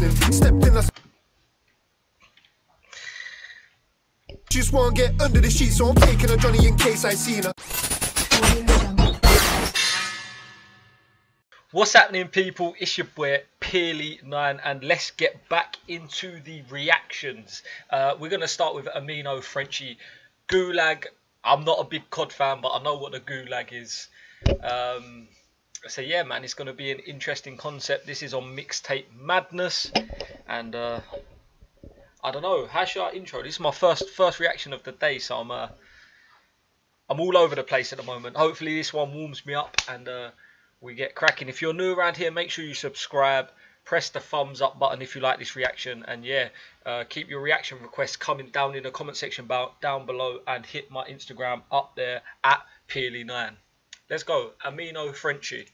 Stepped in, I just won't get under the sheet, so I'm taking a Johnny in case I seen her. What's happening, people? It's your boy Peelie9, and let's get back into the reactions. Uh, we're going to start with Amino Frenchy Gulag. I'm not a big COD fan, but I know what the Gulag is. Um, so yeah, man, it's going to be an interesting concept. This is on Mixtape Madness, and uh, I don't know. How should I intro? This is my first first reaction of the day, so I'm uh, I'm all over the place at the moment. Hopefully, this one warms me up and uh, we get cracking. If you're new around here, make sure you subscribe. Press the thumbs up button if you like this reaction, and yeah, uh, keep your reaction requests coming down in the comment section down below, and hit my Instagram up there at Peelie9. Let's go. Amino Frenchy.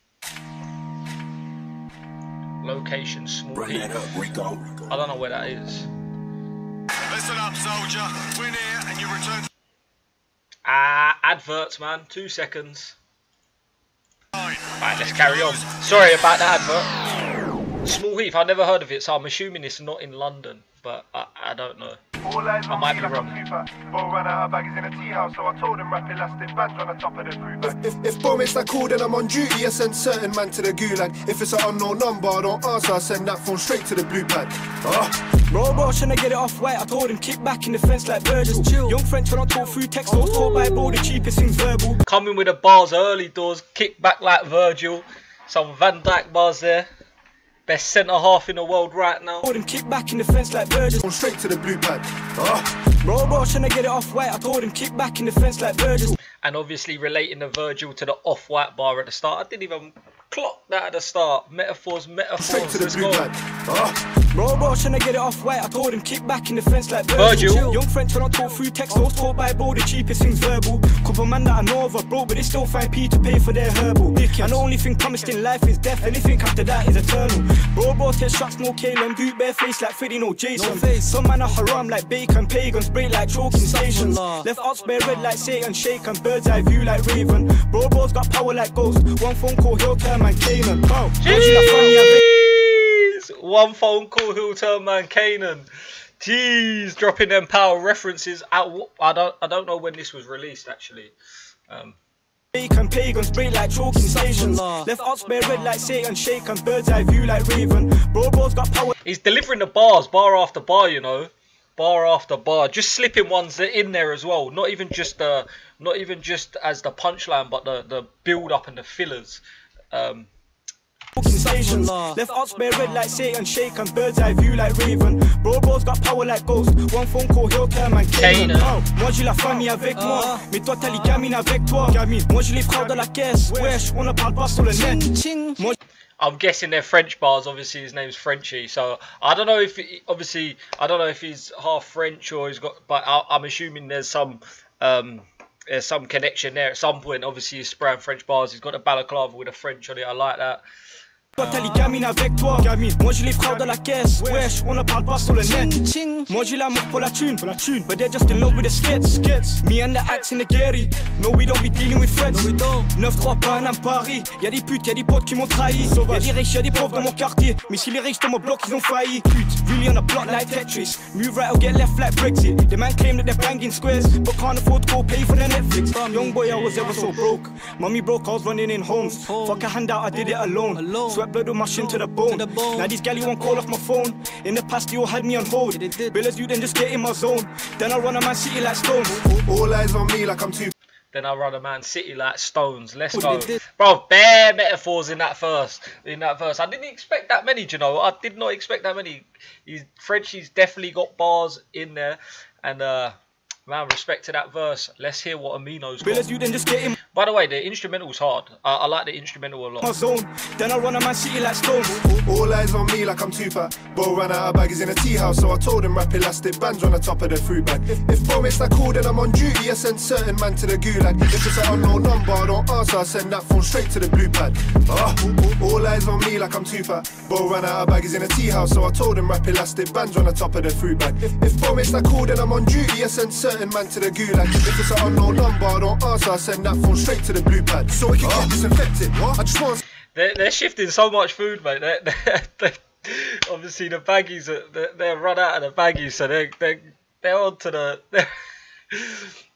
Location small. Run that up, Rico. I don't know where that is. Listen up, soldier. Win here and you return to Ah, adverts, man. Two seconds. line. Right, let's carry on. Sorry about that advert. Small Heath, I've never heard of it, so I'm assuming it's not in London, but I, I don't know. All eyes I on might me be like wrong. I'm super. Bo ran out of baggies in a tea house, so I told him wrap elastic bands on the top of the fruit bag. If, if Bo makes that call, then I'm on duty. I send certain man to the gulag. If it's an unknown number, I don't answer. I send that phone straight to the blue pad. Ah, Bro, bro, tryna get it off white. I told him kick back in the fence like Virgil. Chill. Young French when I talk through text, I was told by bro the cheapest things verbal. Coming with the bars early doors, kick back like Virgil. Some Van Dijk bars there. Best centre half in the world right now. Told him kick back in the fence like Virgil. phone straight to the blue pad. Ah, Bro, bro, tryna get it off white. I told him kick back in the fence like Virgil. And obviously relating the Virgil to the off-white bar at the start. I didn't even clock that at the start. Metaphors, straight metaphors. to the Let's blue go. pad. Bro, bro, tryna get it off white. I told him kick back in the fence like Virgil. Virgil. Young French when I talk through text, I was told by bro the cheapest things verbal. Couple man that I know of broke, but they still find P to pay for their herbal. And the only thing promised in life is death. Anything after that is eternal. Bro, bro, take shots, no Kalen. Boot bare face like Freddy, no Jason. Some man are haram like bacon. Pagans break like choking stations. Left outs bare red like Satan. Shake and bird's eye view like Raven. Bro, bro's got power like Ghost. One phone call, he'll turn man Kanan. Bro, Jeez! One phone call, he'll turn man Kanan. Jeez, dropping them power references out. I don't, I don't know when this was released actually. Um, Bacon pagans break like choking stations. Left outs bare red like Satan. Shake and bird's eye view like Raven. Bro, bro's got power. he's delivering the bars, bar after bar, you know, bar after bar, just slipping ones that in there as well. Not even just the, not even just as the punchline, but the the build up and the fillers. Um, Choking stations. Left outs bare red like Satan. Shake and bird's eye view like Raven. Bro, bro's got power like Ghost. One phone call, he'll turn man Kanan. Kanan. Moi j'ai la famille avec moi. Mais toi t'as les gamines avec toi. Gamine. Moi j'ai les frères dans la caisse. Wesh, on ne parle pas sur le net. Moi I'm guessing they're French bars. Obviously, his name's Frenchy, so I don't know if he, obviously I don't know if he's half French or he's got, but I, I'm assuming there's some um there's some connection there at some point. Obviously, he's spraying French bars. He's got a balaclava with a French on it. I like that. Toi t'as les gamines avec toi. Gamine. Moi j'ai les frères dans la caisse. Wesh on ne parle pas sur le net. Moi j'ai l'amour pour la thune. Pour la thune. But they're just in love with the skits. Skits. Me and the axe in the Gary. No we don't be dealing with friends. No we don't. 9-3 Paname Paris. Y'a des putes, y'a des potes qui m'ont trahi. Y'a des riches, y'a des pauvres dans mon quartier. Mais si les riches dans mon bloc ils ont failli. Pute, really on a plot like Tetris. Move right or get left like Brexit. The man claim that they're banging squares. But can't afford to go pay for their Netflix. Young boy I was ever so broke. Mommy broke I was running in homes. Fuck a handout I did it alone Sweat blood on my shin to the bone. Now these galley won't call off my phone. In the past, you all had me on hold. Billers, you then just get in my zone. Then I run a man city like stones. all eyes on me like I'm too Then I run a Man City like stones. Let's go, bro. Bare metaphors in that first. In that verse, I didn't expect that many. Do you know? I did not expect that many. He's Frenchy's definitely got bars in there, and uh, man, respect to that verse. Let's hear what Amino's got. You then just get in By the way, the instrumental's hard. I, I like the instrumental a my lot. zone. Then I run a man city like stones. All eyes on me like I'm too fat. Bo ran out of baggies in a tea house, so I told him wrap elastic bands on the top of the fruit bag. If, if Bo makes that call, then I'm on duty. I send certain man to the gulag. If it's an unknown number, I don't answer. I send that phone straight to the blue pad. Ah, all eyes on me like I'm too fat. Bo ran out of baggies in a tea house, so I told him wrap elastic bands on the top of the fruit bag. If, if Bo makes that call, then I'm on duty. I send certain man to the gulag. If it's an unknown number, I don't answer. I send that phone straight to the blue pad. So we can get disinfected. I just want They're, they're shifting so much food, mate. They're, they're, obviously the baggies are they're, they're run out of the baggies, so they're they're they're on to the. They're,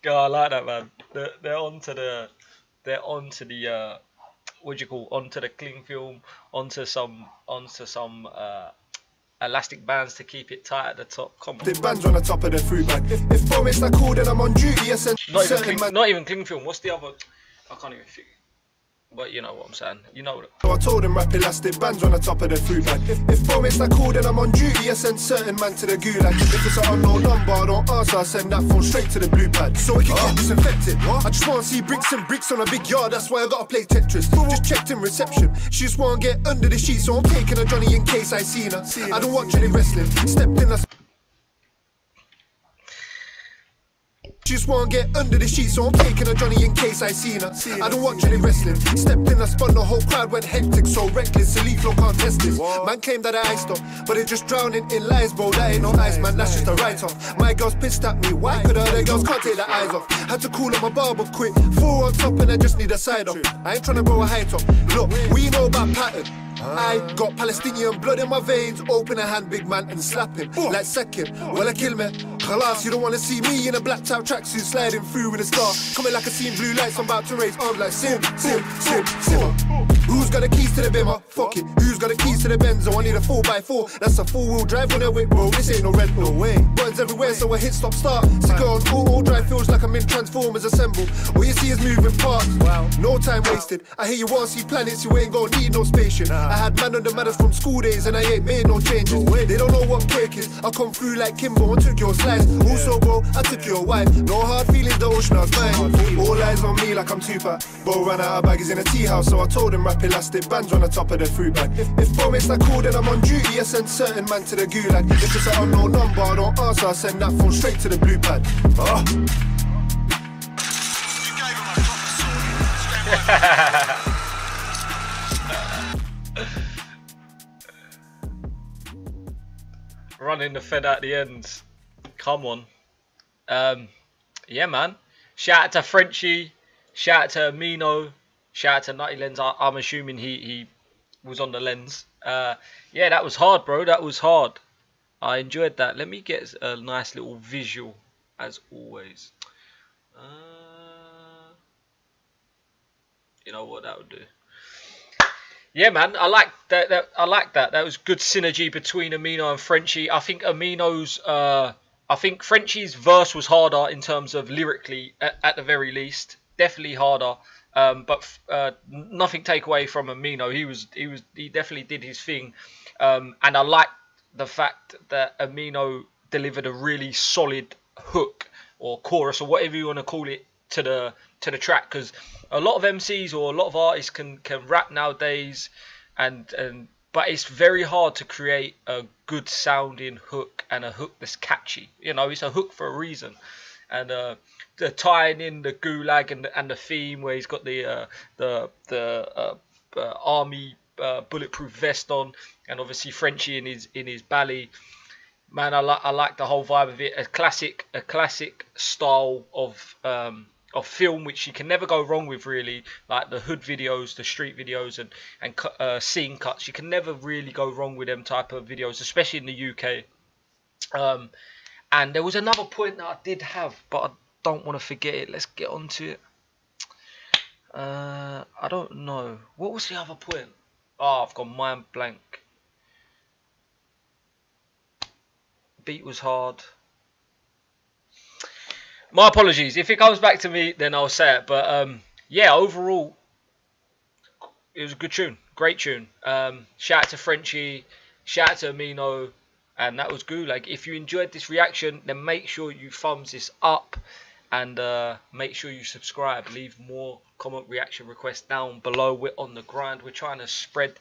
God, I like that man. They're, they're on to the they're on to the uh, what do you call onto the cling film, onto some onto some uh, elastic bands to keep it tight at the top. Come on. The bands on the top of the fruit bag. If, if makes that call, then I'm on duty. Yes, and Not even, cling, not even cling film. What's the other? I can't even think. But you know what I'm saying. You know what. I told him rap elastic bands on the top of the fruit bag. If, if bro that call, then I'm on duty. I send certain man to the gulag. If it's an unknown number, I don't answer. I send that phone straight to the blue pad. So we can get disinfected. I just wanna see bricks and bricks on a big yard. That's why I gotta play Tetris. Just checked in reception. She just wanna get under the sheet, so I'm taking a Johnny in case I seen her. I don't watch any wrestling. Stepped in, I just wanna get under the sheet, so I'm taking a Johnny in case I seen her. I don't watch any wrestling. Stepped in, I spun the whole crowd went hectic, so reckless. Elite flow can't test this. Man claimed that I iced up, but they just drowning in lies, bro. That ain't no ice, man. That's just a write off. My girl's pissed at me. Why could other girls can't take their eyes off? Had to call up my barber quick. Four on top, and I just need a side off. I ain't tryna grow a height up. Look, we know about pattern. I got Palestinian blood in my veins. Open a hand, big man, and slap him. Like second, well, I kill me. Khalas, you don't wanna see me in a blacked out tracksuit sliding through in a star. Coming like I seen blue lights, I'm about to raise arms like sim, sim, sim, simmer. Who's got the keys to the bimmer? Fuck it. Who's got the keys to the Benzo? Oh, I need a 4x4. That's a four wheel drive on a whip, bro. This ain't no rental. No way. Buttons everywhere, so I hit stop start. Cigar on auto drive feels like I'm in Transformers Assemble. All you see is moving parts. Wow. No time wasted. I hear you wanna see planets, you ain't gonna need no spaceship. I had man on the matters from school days and I ain't made no changes. They don't know what cake is. I come through like Kimbo and took your slice. Also, bro, I took your wife. No hard feelings, the ocean was mine. All eyes on me like I'm too fat. Bro ran out of baggies in a tea house, so I told him wrap elastic bands on the top of the fruit bag. If, bro makes that call, then I'm on duty. I send certain man to the gulag. If it's an unknown number, I don't answer. I send that phone straight to the blue pad. By. running the Fed at the end. Come on. Um, yeah, man. Shout out to Frenchy. Shout out to Amino. Shout out to Nutty Lens. I, I'm assuming he, he was on the lens. Uh, yeah, that was hard, bro. That was hard. I enjoyed that. Let me get a nice little visual, as always. Uh, you know what that would do. Yeah, man, I like that, that. I like that. That was good synergy between Amino and Frenchy. I think Amino's, uh, I think Frenchy's verse was harder in terms of lyrically, at, at the very least. Definitely harder. Um, but uh, nothing take away from Amino. He was, he was, he definitely did his thing. Um, and I like the fact that Amino delivered a really solid hook or chorus or whatever you want to call it to the to the track because a lot of MCs or a lot of artists can can rap nowadays and and but it's very hard to create a good sounding hook and a hook that's catchy you know it's a hook for a reason and uh the tying in the gulag and the, and the theme where he's got the uh the the uh, uh, army uh, bulletproof vest on and obviously Frenchy in his in his belly man, I like I like the whole vibe of it. A classic, a classic style of um, of film which you can never go wrong with, really. Like the hood videos, the street videos, and and uh, scene cuts. You can never really go wrong with them type of videos, especially in the UK. Um, and there was another point that I did have, but I don't want to forget it. Let's get on to it. Uh, I don't know. What was the other point? Oh, I've got mind blank. beat was hard. My apologies. If it comes back to me, then I'll say it. But um, yeah, overall, it was a good tune. Great tune. Um, shout out to Frenchy. Shout out to Amino. And that was. Like, if you enjoyed this reaction, then make sure you thumbs this up. And uh, make sure you subscribe. Leave more comment reaction requests down below. We're on the grind. We're trying to spread.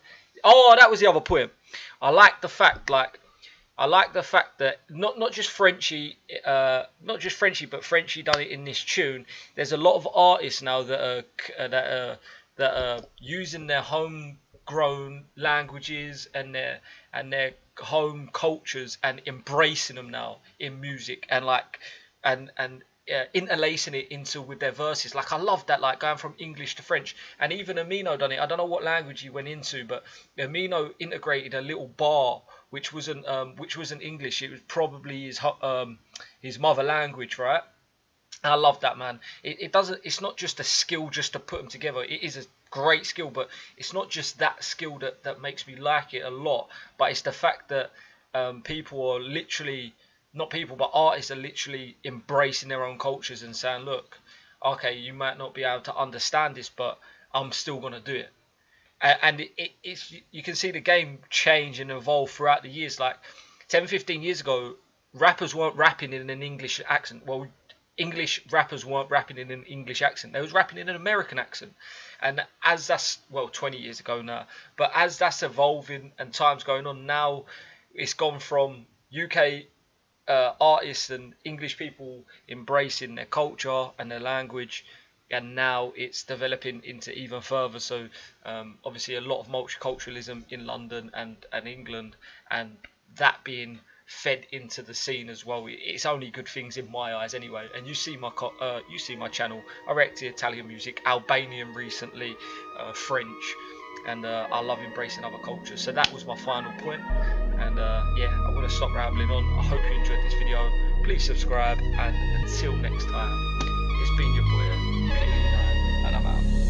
Oh, that was the other point. I like the fact, like, I like the fact that not not just Frenchy, uh, not just Frenchy, but Frenchy done it in this tune. There's a lot of artists now that are uh, that are that are using their homegrown languages and their and their home cultures and embracing them now in music and like and and uh, interlacing it into with their verses. Like I love that, like going from English to French, and even Amino done it. I don't know what language he went into, but Amino integrated a little bar which wasn't um, which wasn't English. It was probably his um, his mother language, right? I love that man. It, it doesn't. It's not just a skill just to put them together. It is a great skill, but it's not just that skill that that makes me like it a lot. But it's the fact that um, people are literally not people, but artists are literally embracing their own cultures and saying, look, okay, you might not be able to understand this, but I'm still gonna do it. And it, it, it's you can see the game change and evolve throughout the years. Like 10, 15 years ago, rappers weren't rapping in an English accent. Well, English rappers weren't rapping in an English accent. They was rapping in an American accent. And as that's well 20 years ago now, but as that's evolving and time's going on now, it's gone from UK uh, artists and English people embracing their culture and their language, and now it's developing into even further. So um, obviously a lot of multiculturalism in London and and England, and that being fed into the scene as well. It's only good things in my eyes anyway. And you see my uh, you see my channel. I react to Italian music, Albanian recently, uh, French, and uh, I love embracing other cultures. So that was my final point. And uh, yeah, I'm gonna stop rambling on. I hope you enjoyed this video. Please subscribe, and until next time, it's been your boy, and I'm out.